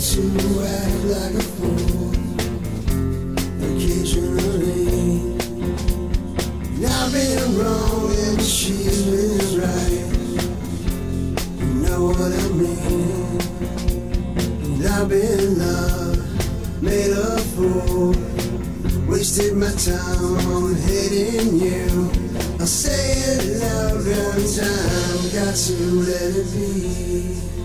to act like a fool occasionally. I've been wrong and she's been right. You know what I mean? I've been loved, made a fool. Wasted my time on hating you. I'll say it loud one time, got to let it be.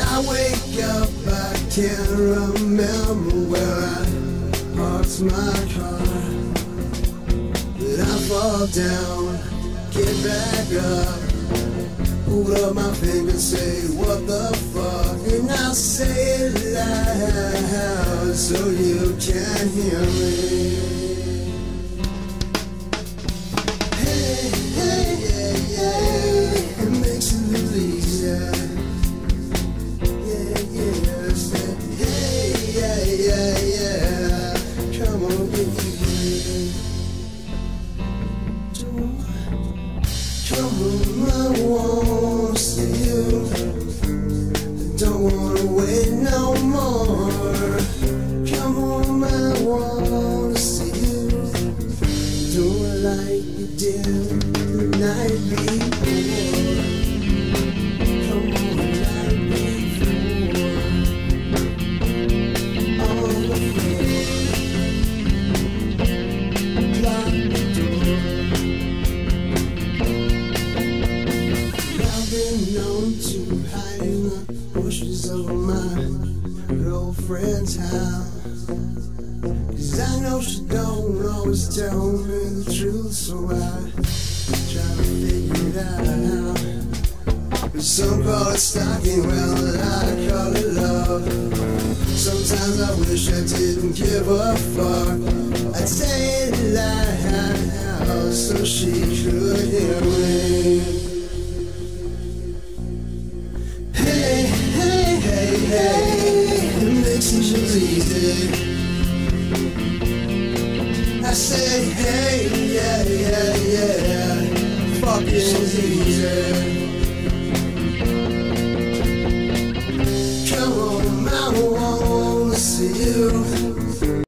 I wake up, I can't remember where I parked my car. I fall down, get back up, hold up my finger, say what the fuck, and I say it loud so you can hear me. Don't wanna wait no more. Come on, I wanna see you. Do it like you did the night before. Of my girlfriend's house. Cause I know she don't always tell me the truth, so I try to figure it out. Some call it stalking, well, I call it love. Sometimes I wish I didn't give a fuck. I'd say it loud so she could hear me. Just easy. I say, hey, yeah, yeah, yeah, fucking easy. Come on, I wanna see you.